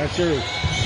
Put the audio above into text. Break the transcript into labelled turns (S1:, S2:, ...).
S1: That's true.